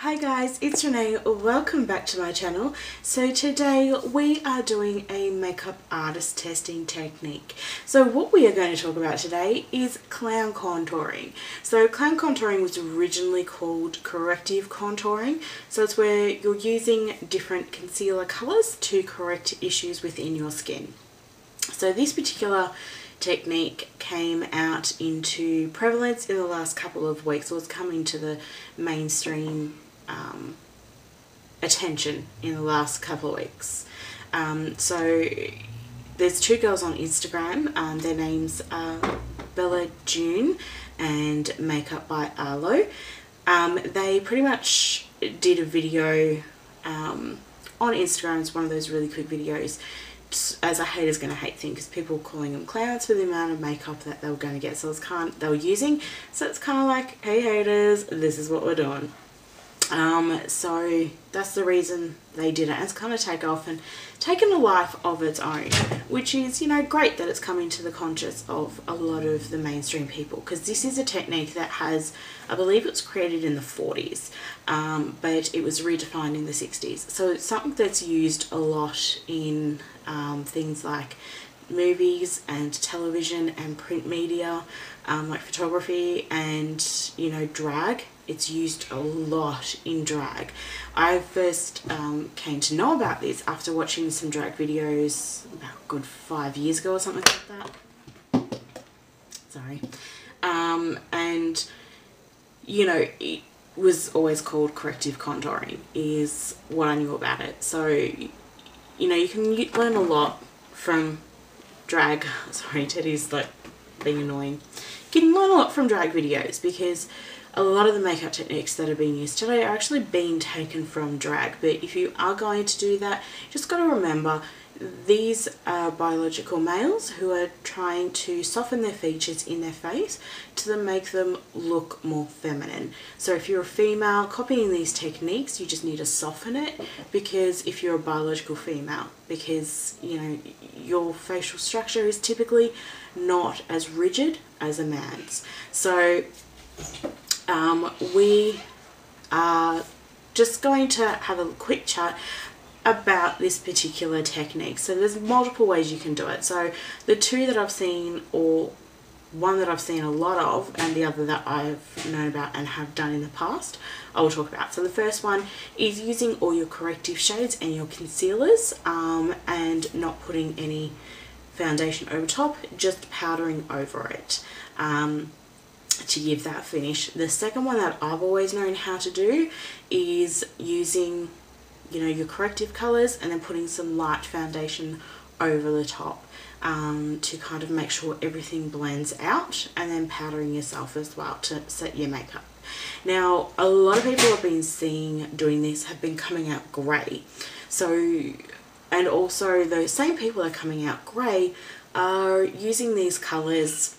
Hi guys, it's Renee. Welcome back to my channel. So today we are doing a makeup artist testing technique. So what we are going to talk about today is clown contouring. So clown contouring was originally called corrective contouring. So it's where you're using different concealer colours to correct issues within your skin. So this particular technique came out into prevalence in the last couple of weeks or it's coming to the mainstream um, attention in the last couple of weeks. Um, so there's two girls on Instagram. Um, their names are Bella June and Makeup by Arlo. Um, they pretty much did a video um, on Instagram. It's one of those really quick videos as a hater's going to hate thing because people were calling them clowns for the amount of makeup that they were going to get so it's kind they were using so it's kind of like hey haters this is what we're doing um, so that's the reason they did it. It's kind of take off and taken a life of its own, which is, you know, great that it's coming to the conscious of a lot of the mainstream people because this is a technique that has, I believe it was created in the 40s, um, but it was redefined in the 60s. So it's something that's used a lot in um, things like movies and television and print media um, like photography and you know drag. It's used a lot in drag. I first um, came to know about this after watching some drag videos about good five years ago or something like that. Sorry. Um, and you know it was always called corrective contouring is what I knew about it. So you know you can learn a lot from drag. Sorry Teddy's like being annoying can learn a lot from drag videos because a lot of the makeup techniques that are being used today are actually being taken from drag but if you are going to do that just got to remember these are biological males who are trying to soften their features in their face to make them look more feminine. So if you're a female copying these techniques, you just need to soften it because if you're a biological female, because you know your facial structure is typically not as rigid as a man's. So um, we are just going to have a quick chat about this particular technique. So there's multiple ways you can do it. So the two that I've seen or one that I've seen a lot of and the other that I've known about and have done in the past I will talk about. So the first one is using all your corrective shades and your concealers um, and not putting any foundation over top, just powdering over it um, to give that finish. The second one that I've always known how to do is using you know your corrective colors and then putting some light foundation over the top um, to kind of make sure everything blends out and then powdering yourself as well to set your makeup now a lot of people I've been seeing doing this have been coming out grey so and also those same people that are coming out grey are using these colors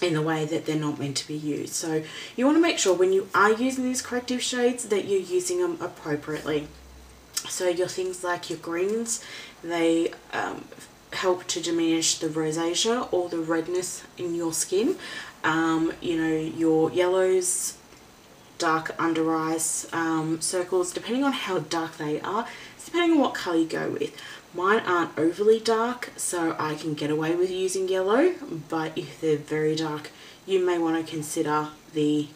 in the way that they're not meant to be used so you want to make sure when you are using these corrective shades that you're using them appropriately so your things like your greens, they um, help to diminish the rosacea or the redness in your skin. Um, you know, your yellows, dark under eyes um, circles, depending on how dark they are, depending on what colour you go with. Mine aren't overly dark, so I can get away with using yellow, but if they're very dark, you may want to consider the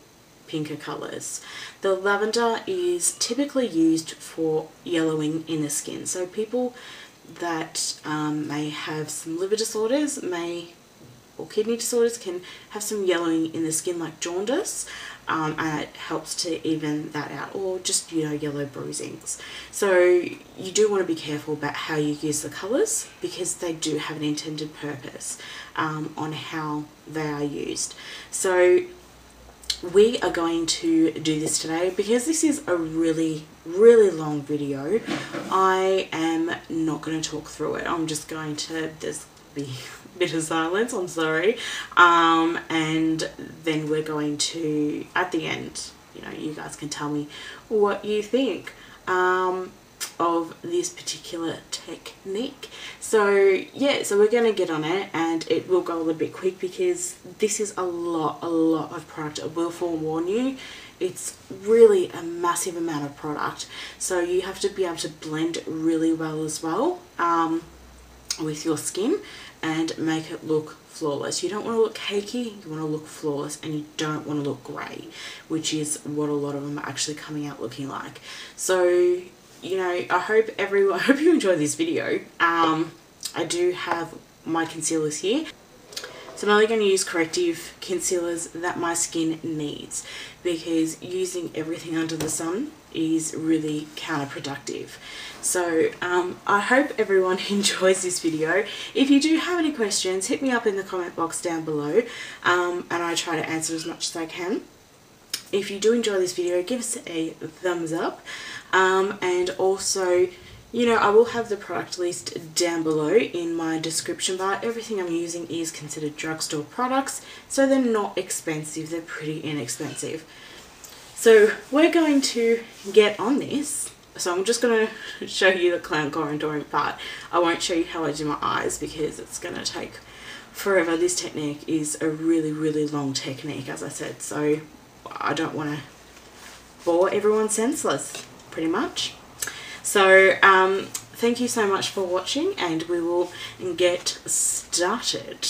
pinker colours. The lavender is typically used for yellowing in the skin. So people that um, may have some liver disorders may or kidney disorders can have some yellowing in the skin like jaundice um, and it helps to even that out or just you know yellow bruisings. So you do want to be careful about how you use the colors because they do have an intended purpose um, on how they are used. So we are going to do this today because this is a really really long video. I am not going to talk through it. I'm just going to just a bit of silence I'm sorry um, and then we're going to at the end you know you guys can tell me what you think um, of this particular technique. So yeah, so we're going to get on it and it will go a little bit quick because this is a lot, a lot of product. I will forewarn you, it's really a massive amount of product so you have to be able to blend really well as well um, with your skin and make it look flawless. You don't want to look cakey, you want to look flawless and you don't want to look grey, which is what a lot of them are actually coming out looking like. So, you know, I hope everyone, I hope you enjoy this video. Um, I do have my concealers here. So I'm only going to use corrective concealers that my skin needs because using everything under the sun is really counterproductive. So um, I hope everyone enjoys this video. If you do have any questions, hit me up in the comment box down below um, and I try to answer as much as I can. If you do enjoy this video, give us a thumbs up um, and also you know, I will have the product list down below in my description bar. Everything I'm using is considered drugstore products, so they're not expensive, they're pretty inexpensive. So we're going to get on this. So I'm just going to show you the clown contouring part. I won't show you how I do my eyes because it's going to take forever. This technique is a really, really long technique, as I said. So I don't want to bore everyone senseless, pretty much. So um, thank you so much for watching and we will get started.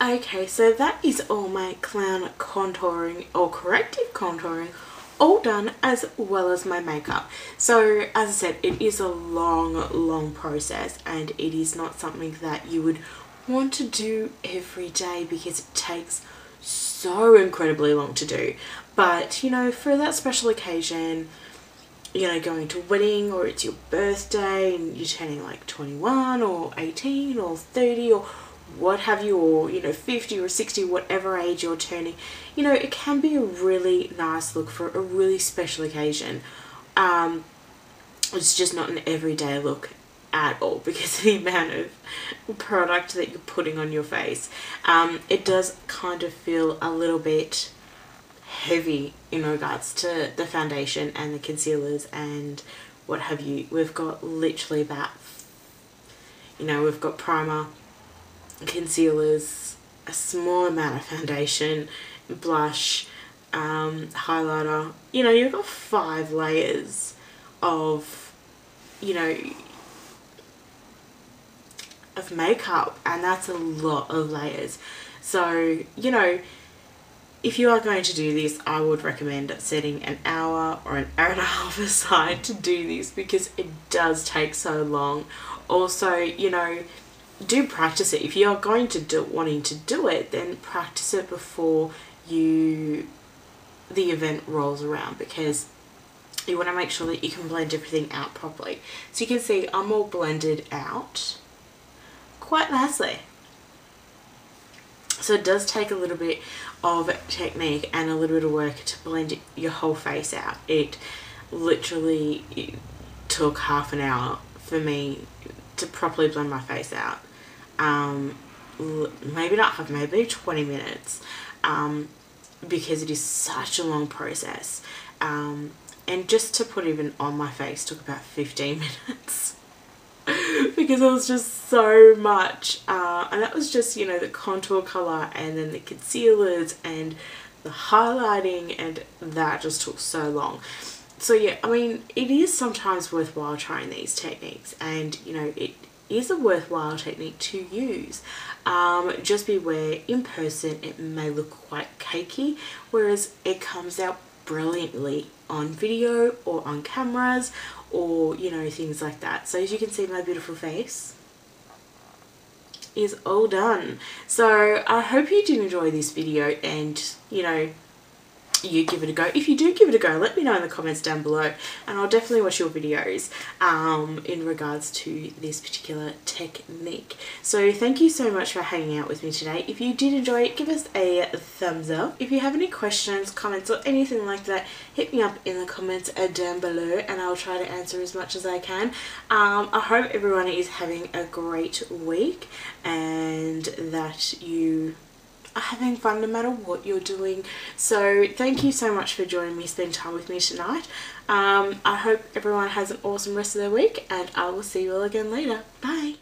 Okay, so that is all my clown contouring or corrective contouring all done as well as my makeup. So as I said, it is a long, long process and it is not something that you would want to do every day because it takes so incredibly long to do. But, you know, for that special occasion, you know, going to a wedding or it's your birthday and you're turning like 21 or 18 or 30 or what have you or you know 50 or 60 whatever age you're turning you know it can be a really nice look for a really special occasion. Um, it's just not an everyday look at all because of the amount of product that you're putting on your face. Um, it does kind of feel a little bit heavy in regards to the foundation and the concealers and what have you. We've got literally about you know we've got primer concealers, a small amount of foundation, blush, um, highlighter. You know, you've got five layers of, you know, of makeup and that's a lot of layers. So, you know, if you are going to do this, I would recommend setting an hour or an hour and a half aside to do this because it does take so long. Also, you know, do practice it. If you're going to do wanting to do it, then practice it before you the event rolls around because you want to make sure that you can blend everything out properly. So you can see I'm all blended out quite nicely. So it does take a little bit of technique and a little bit of work to blend your whole face out. It literally it took half an hour for me to properly blend my face out um, maybe not half, maybe 20 minutes um, because it is such a long process. Um, and just to put even on my face took about 15 minutes because it was just so much. Uh, and that was just, you know, the contour colour and then the concealers and the highlighting and that just took so long. So yeah, I mean, it is sometimes worthwhile trying these techniques and, you know, it is a worthwhile technique to use. Um, just beware, in person it may look quite cakey, whereas it comes out brilliantly on video or on cameras or, you know, things like that. So as you can see my beautiful face is all done. So I hope you did enjoy this video and, you know, you give it a go. If you do give it a go, let me know in the comments down below and I'll definitely watch your videos um, in regards to this particular technique. So thank you so much for hanging out with me today. If you did enjoy it, give us a thumbs up. If you have any questions, comments or anything like that, hit me up in the comments down below and I'll try to answer as much as I can. Um, I hope everyone is having a great week and that you having fun no matter what you're doing. So thank you so much for joining me, spend time with me tonight. Um, I hope everyone has an awesome rest of their week and I will see you all again later. Bye.